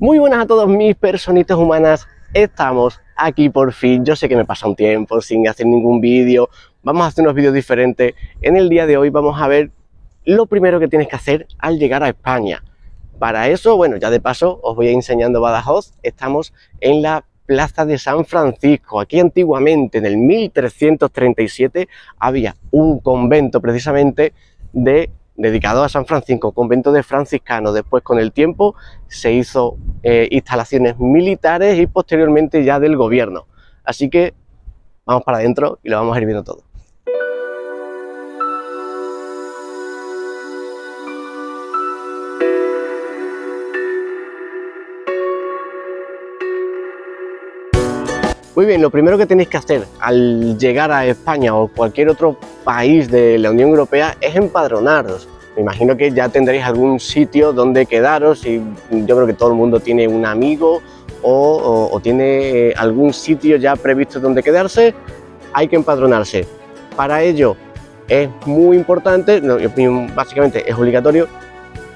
Muy buenas a todos mis personitas humanas, estamos aquí por fin, yo sé que me pasa un tiempo sin hacer ningún vídeo, vamos a hacer unos vídeos diferentes, en el día de hoy vamos a ver lo primero que tienes que hacer al llegar a España. Para eso, bueno, ya de paso os voy a enseñando Badajoz, estamos en la Plaza de San Francisco. Aquí antiguamente, en el 1337, había un convento precisamente de dedicado a San Francisco, convento de franciscanos. Después, con el tiempo, se hizo eh, instalaciones militares y posteriormente ya del gobierno. Así que vamos para adentro y lo vamos a ir viendo todo. Muy bien, lo primero que tenéis que hacer al llegar a España o cualquier otro país de la Unión Europea es empadronaros. Me imagino que ya tendréis algún sitio donde quedaros y yo creo que todo el mundo tiene un amigo o, tiene eh, algún sitio ya previsto donde quedarse. Hay que empadronarse. Para ello es muy importante, básicamente es obligatorio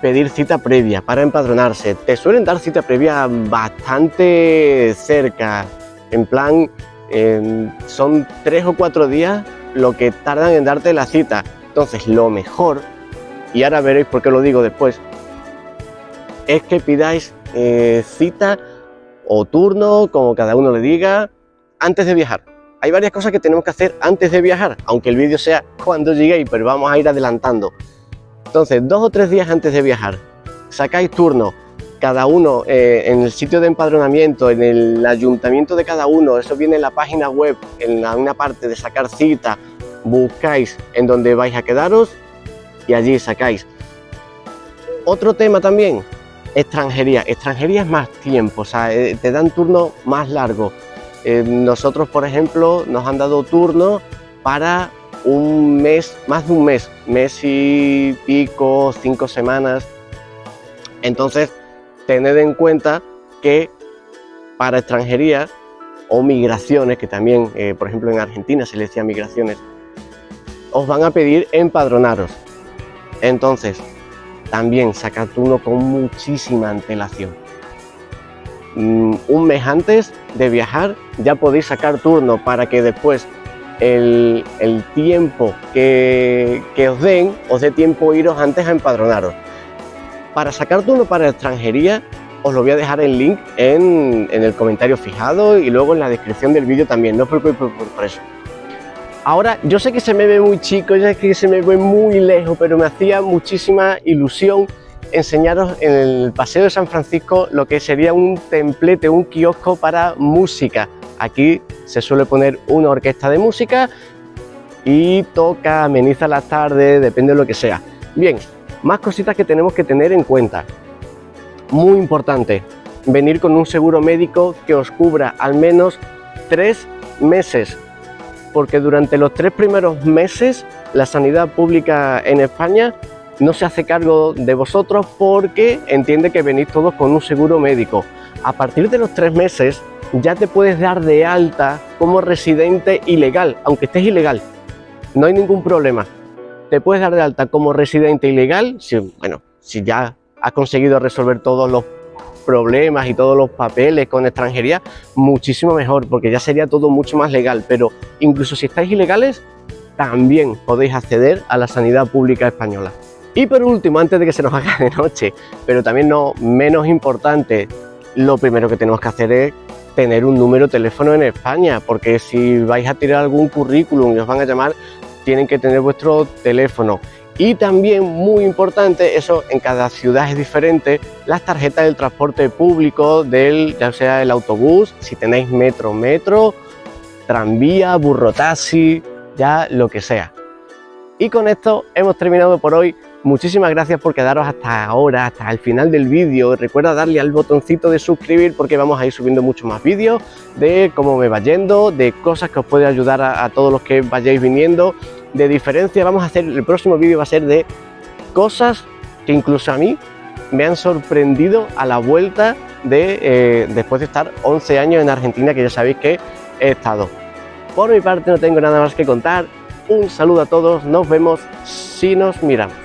pedir cita previa para empadronarse. Te suelen dar cita previa bastante cerca, en plan, son tres o cuatro días lo que tardan en darte la cita. Entonces, lo mejor, y ahora veréis por qué lo digo después, es que pidáis eh, cita o turno, como cada uno le diga, antes de viajar. Hay varias cosas que tenemos que hacer antes de viajar, aunque el vídeo sea cuando lleguéis, pero vamos a ir adelantando. Entonces, dos o tres días antes de viajar, sacáis turno, cada uno eh, en el sitio de empadronamiento, en el ayuntamiento de cada uno, eso viene en la página web, en una parte de sacar cita, buscáis en donde vais a quedaros y allí sacáis. Otro tema también, extranjería. Extranjería es más tiempo, o sea, eh, te dan turno más largo. Eh, nosotros, por ejemplo, nos han dado turno para un mes, más de un mes, mes y pico, cinco semanas. Entonces, tened en cuenta que para extranjería o migraciones, que también, eh, por ejemplo, en Argentina se le decía migraciones, os van a pedir empadronaros. Entonces, también sacad uno con muchísima antelación. Mm, un mes antes de viajar ya podéis sacar turno para que después el, tiempo que, que, os den os dé tiempo iros antes a empadronaros. Para sacar turno para extranjería, os lo voy a dejar el link en, el comentario fijado y luego en la descripción del vídeo también, no os preocupéis por, eso. Ahora, yo sé que se me ve muy chico, yo sé que se me ve muy lejos, pero me hacía muchísima ilusión enseñaros en el Paseo de San Francisco lo que sería un templete, un kiosco para música. Aquí se suele poner una orquesta de música y toca, ameniza las tardes, depende de lo que sea. Bien, más cositas que tenemos que tener en cuenta. Muy importante, venir con un seguro médico que os cubra al menos tres meses, porque durante los tres primeros meses la sanidad pública en España no se hace cargo de vosotros porque entiende que venís todos con un seguro médico. A partir de los tres meses ya te puedes dar de alta como residente ilegal, aunque estés ilegal. No hay ningún problema te puedes dar de alta como residente ilegal, si, bueno, si ya has conseguido resolver todos los problemas y todos los papeles con extranjería, muchísimo mejor, porque ya sería todo mucho más legal. Pero incluso si estáis ilegales, también podéis acceder a la sanidad pública española. Y por último, antes de que se nos haga de noche, pero también no menos importante, lo primero que tenemos que hacer es tener un número de teléfono en España, porque si vais a tirar algún currículum y os van a llamar, tienen que tener vuestro teléfono. Y también muy importante, eso en cada ciudad es diferente, las tarjetas del transporte público, del, ya sea el autobús, si tenéis metro, metro, tranvía, burro taxi, ya lo que sea. Y con esto hemos terminado por hoy. Muchísimas gracias por quedaros hasta ahora, hasta el final del vídeo. Recuerda darle al botoncito de suscribir porque vamos a ir subiendo muchos más vídeos de cómo me va yendo, de cosas que os puede ayudar a, todos los que vayáis viniendo. De diferencia, vamos a hacer, el próximo vídeo va a ser de cosas que incluso a mí me han sorprendido a la vuelta de eh, después de estar 11 años en Argentina, que ya sabéis que he estado. Por mi parte no tengo nada más que contar. Un saludo a todos, nos vemos si nos miramos.